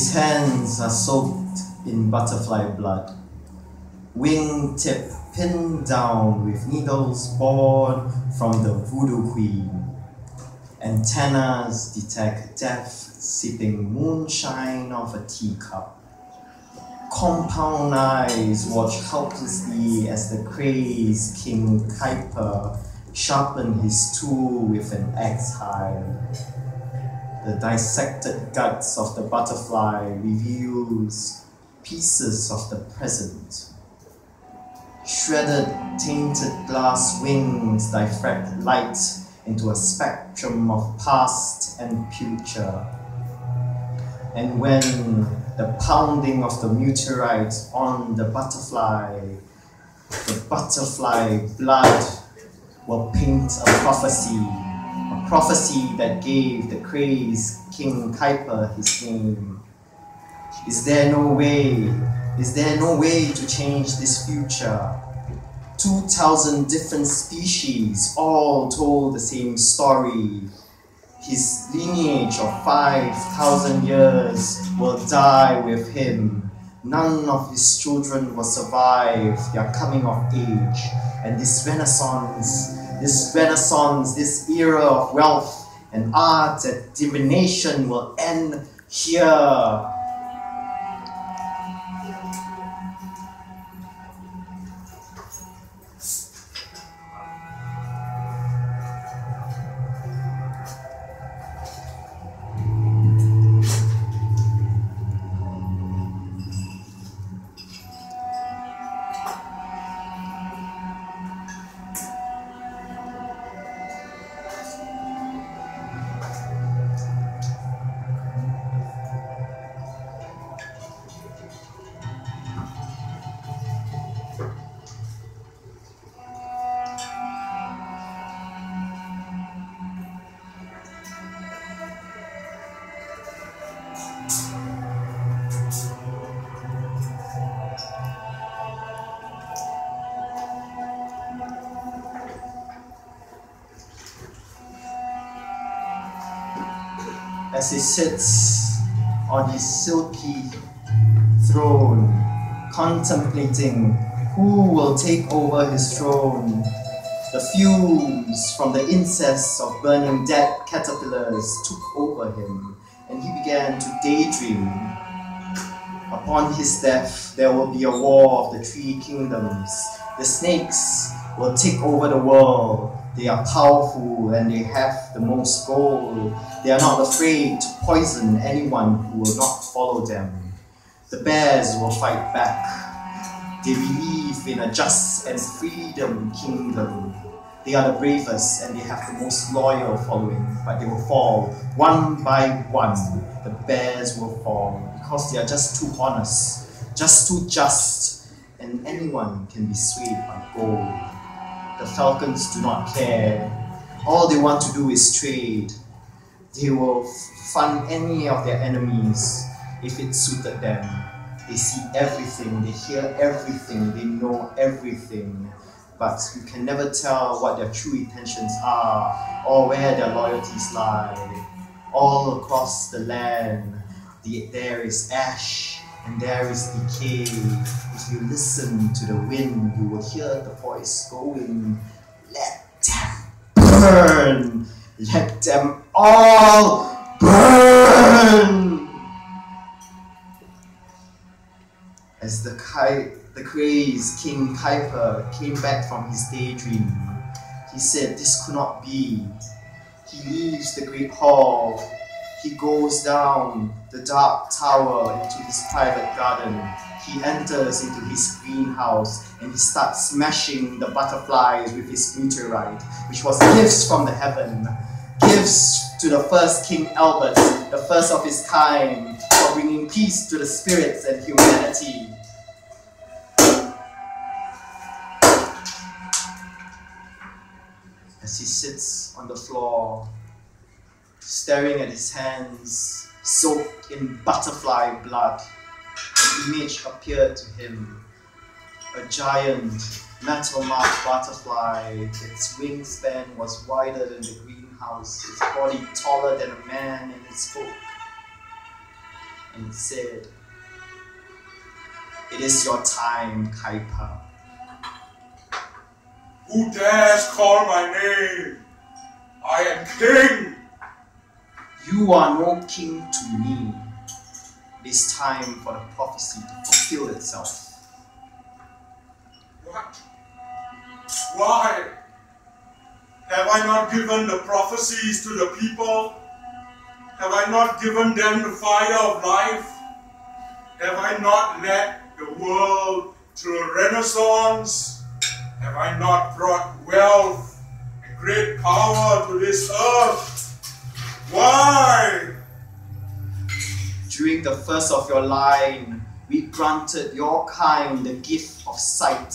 His hands are soaked in butterfly blood, wingtip pinned down with needles bored from the voodoo queen. Antennas detect death sipping moonshine off a teacup. Compound eyes watch helplessly as the crazed King Kuiper sharpened his tool with an axe hide. The dissected guts of the butterfly reveals pieces of the present. Shredded, tainted glass wings diffract light into a spectrum of past and future. And when the pounding of the meteorite on the butterfly, the butterfly blood will paint a prophecy, prophecy that gave the crazed King Kuiper his name. Is there no way? Is there no way to change this future? 2,000 different species all told the same story. His lineage of 5,000 years will die with him. None of his children will survive their coming of age. And this renaissance, this renaissance, this era of wealth and art and divination will end here. As he sits on his silky throne, contemplating who will take over his throne. The fumes from the incest of burning dead caterpillars took over him, and he began to daydream. Upon his death, there will be a war of the three kingdoms. The snakes will take over the world. They are powerful and they have the most gold. They are not afraid to poison anyone who will not follow them. The bears will fight back. They believe in a just and freedom kingdom. They are the bravest and they have the most loyal following, but they will fall one by one. The bears will fall because they are just too honest, just too just, and anyone can be swayed by gold. The falcons do not care. All they want to do is trade. They will fund any of their enemies if it suited them. They see everything, they hear everything, they know everything. But you can never tell what their true intentions are or where their loyalties lie. All across the land, the, there is ash and there is decay. If you listen to the wind, you will hear the voice going, Let them burn! Let them all burn! As the kite, the crazed King Kuiper came back from his daydream, he said this could not be. He leaves the great hall. He goes down the dark tower into his private garden. He enters into his greenhouse and he starts smashing the butterflies with his meteorite, which was gifts from the heaven. Gifts to the first King Albert, the first of his kind, for bringing peace to the spirits and humanity. As he sits on the floor, staring at his hands soaked in butterfly blood, an image appeared to him. A giant metal marked butterfly, its wingspan was wider than the greenhouse, its body taller than a man in its coat. and said, It is your time, Kaipa. Who dares call my name? I am king. You are no king to me. It is time for the prophecy to fulfill itself. What? Why? Have I not given the prophecies to the people? Have I not given them the fire of life? Have I not led the world to a renaissance? Have I not brought wealth and great power to this earth? During the first of your line, we granted your kind the gift of sight.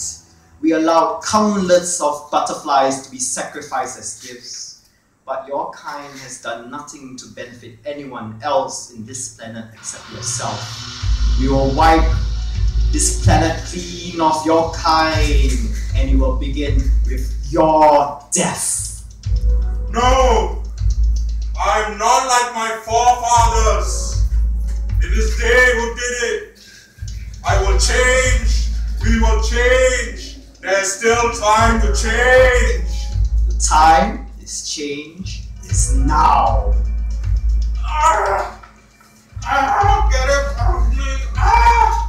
We allowed countless of butterflies to be sacrificed as gifts. But your kind has done nothing to benefit anyone else in this planet except yourself. We will wipe this planet clean of your kind, and you will begin with your death. No! I'm not like my forefathers. It is they who did it. I will change. We will change. There's still time to change. The time is change is now. Ah! Ah! Get it of me! Ah!